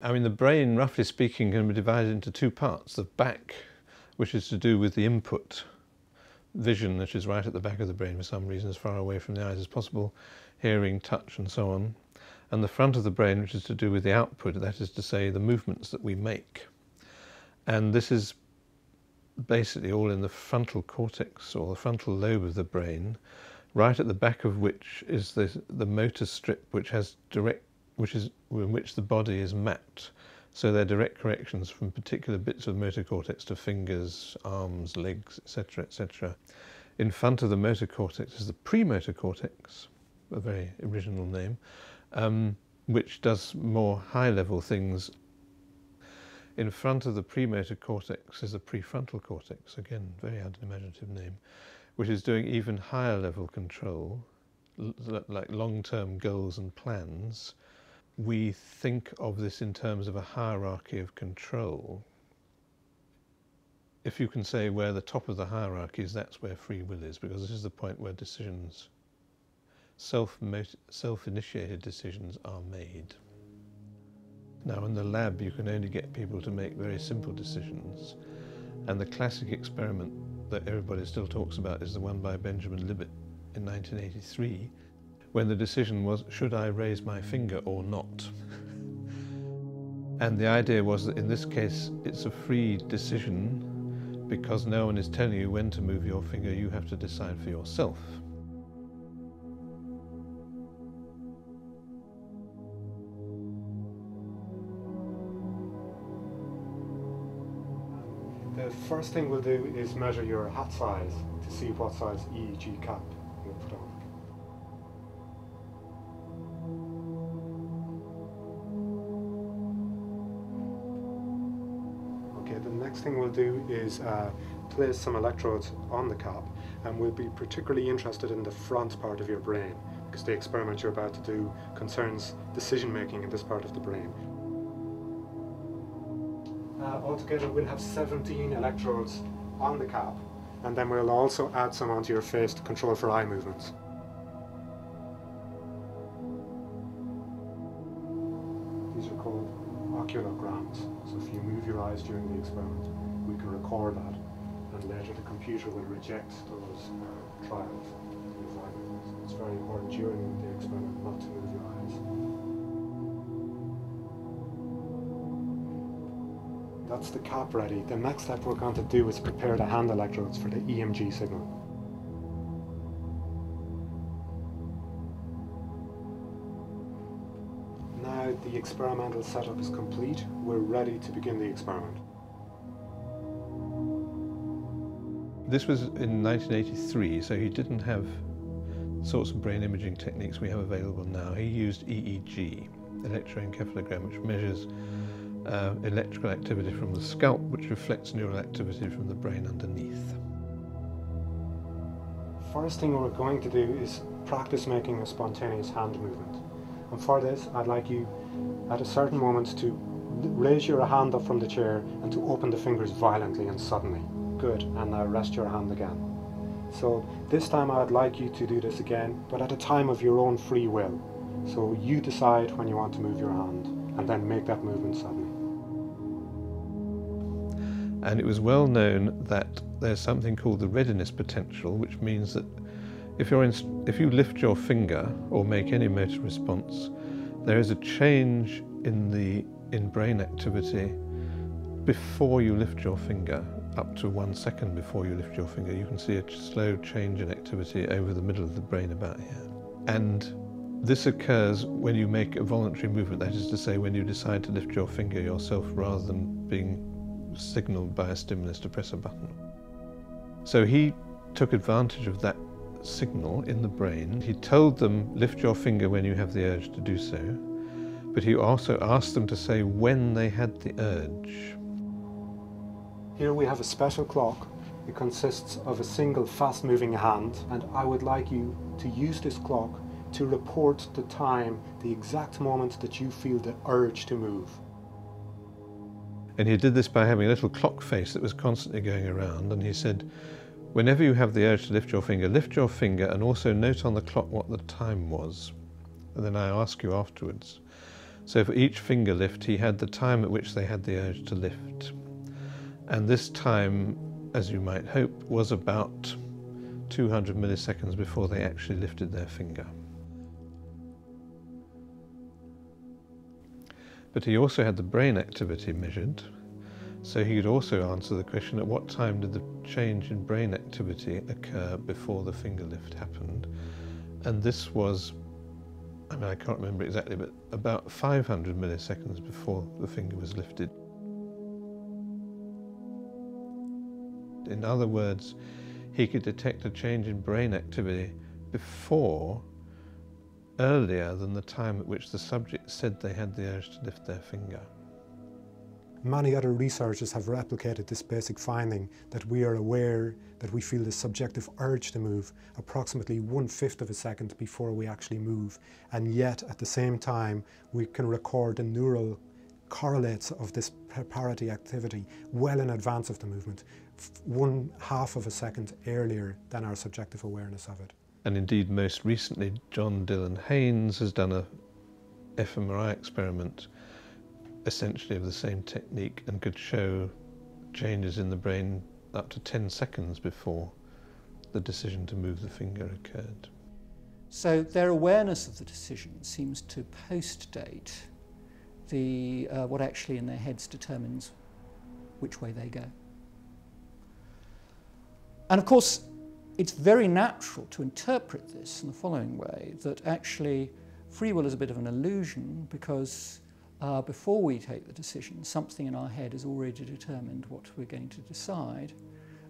I mean, the brain, roughly speaking, can be divided into two parts. The back, which is to do with the input vision, which is right at the back of the brain for some reason, as far away from the eyes as possible, hearing, touch, and so on. And the front of the brain, which is to do with the output, that is to say, the movements that we make. And this is basically all in the frontal cortex or the frontal lobe of the brain, right at the back of which is the, the motor strip which has direct which is in which the body is mapped. So they're direct corrections from particular bits of motor cortex to fingers, arms, legs, etc., etc. In front of the motor cortex is the premotor cortex, a very original name, um, which does more high-level things. In front of the premotor cortex is the prefrontal cortex, again, very unimaginative name, which is doing even higher level control, like long-term goals and plans, we think of this in terms of a hierarchy of control. If you can say where the top of the hierarchy is, that's where free will is, because this is the point where decisions, self-initiated decisions are made. Now in the lab you can only get people to make very simple decisions, and the classic experiment that everybody still talks about is the one by Benjamin Libet in 1983, when the decision was, should I raise my finger or not? and the idea was that in this case, it's a free decision because no one is telling you when to move your finger, you have to decide for yourself. The first thing we'll do is measure your hat size to see what size EEG cap you'll put on. Next thing we'll do is uh, place some electrodes on the cap and we'll be particularly interested in the front part of your brain because the experiment you're about to do concerns decision making in this part of the brain. Uh, altogether we'll have 17 electrodes on the cap and then we'll also add some onto your face to control for eye movements. Oculograms. So if you move your eyes during the experiment, we can record that, and later the computer will reject those uh, trials. It's very important during the experiment not to move your eyes. That's the cap ready. The next step we're going to do is prepare the hand electrodes for the EMG signal. The experimental setup is complete, we're ready to begin the experiment. This was in 1983, so he didn't have sorts of brain imaging techniques we have available now. He used EEG, electroencephalogram, which measures uh, electrical activity from the scalp, which reflects neural activity from the brain underneath. First thing we're going to do is practice making a spontaneous hand movement. And for this, I'd like you at a certain moment to raise your hand up from the chair and to open the fingers violently and suddenly. Good, and now rest your hand again. So this time I'd like you to do this again, but at a time of your own free will. So you decide when you want to move your hand and then make that movement suddenly. And it was well known that there's something called the readiness potential, which means that if, you're in, if you lift your finger or make any motor response, there is a change in the in brain activity before you lift your finger, up to one second before you lift your finger. You can see a slow change in activity over the middle of the brain about here. And this occurs when you make a voluntary movement, that is to say, when you decide to lift your finger yourself rather than being signaled by a stimulus to press a button. So he took advantage of that signal in the brain. He told them, lift your finger when you have the urge to do so, but he also asked them to say when they had the urge. Here we have a special clock. It consists of a single fast-moving hand, and I would like you to use this clock to report the time, the exact moment that you feel the urge to move. And he did this by having a little clock face that was constantly going around, and he said, Whenever you have the urge to lift your finger, lift your finger and also note on the clock what the time was. And then I ask you afterwards. So for each finger lift, he had the time at which they had the urge to lift. And this time, as you might hope, was about 200 milliseconds before they actually lifted their finger. But he also had the brain activity measured, so he could also answer the question at what time did the change in brain activity occur before the finger lift happened. And this was I mean, I can't remember exactly, but about 500 milliseconds before the finger was lifted. In other words, he could detect a change in brain activity before, earlier than the time at which the subject said they had the urge to lift their finger. Many other researchers have replicated this basic finding that we are aware that we feel the subjective urge to move approximately one-fifth of a second before we actually move. And yet, at the same time, we can record the neural correlates of this preparatory activity well in advance of the movement, one half of a second earlier than our subjective awareness of it. And indeed, most recently, John Dylan Haynes has done a fMRI experiment essentially of the same technique and could show changes in the brain up to 10 seconds before the decision to move the finger occurred. So their awareness of the decision seems to post-date the, uh, what actually in their heads determines which way they go. And of course, it's very natural to interpret this in the following way, that actually free will is a bit of an illusion because uh, before we take the decision, something in our head has already determined what we're going to decide.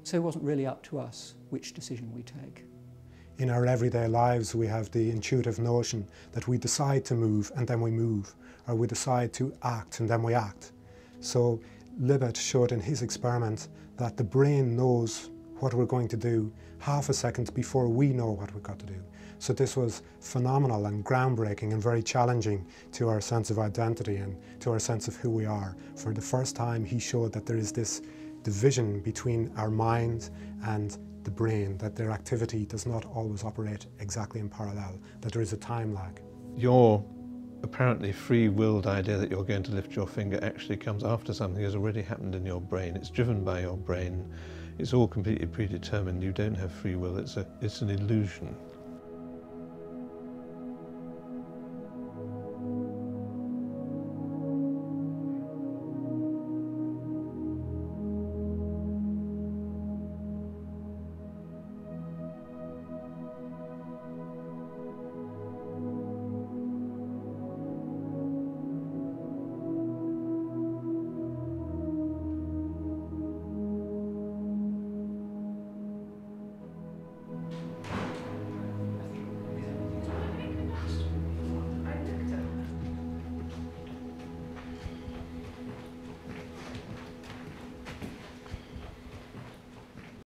So it wasn't really up to us which decision we take. In our everyday lives, we have the intuitive notion that we decide to move and then we move, or we decide to act and then we act. So Libet showed in his experiment that the brain knows what we're going to do half a second before we know what we've got to do. So this was phenomenal and groundbreaking and very challenging to our sense of identity and to our sense of who we are. For the first time, he showed that there is this division between our mind and the brain, that their activity does not always operate exactly in parallel, that there is a time lag. Your apparently free-willed idea that you're going to lift your finger actually comes after something has already happened in your brain. It's driven by your brain. It's all completely predetermined. You don't have free will. It's, a, it's an illusion.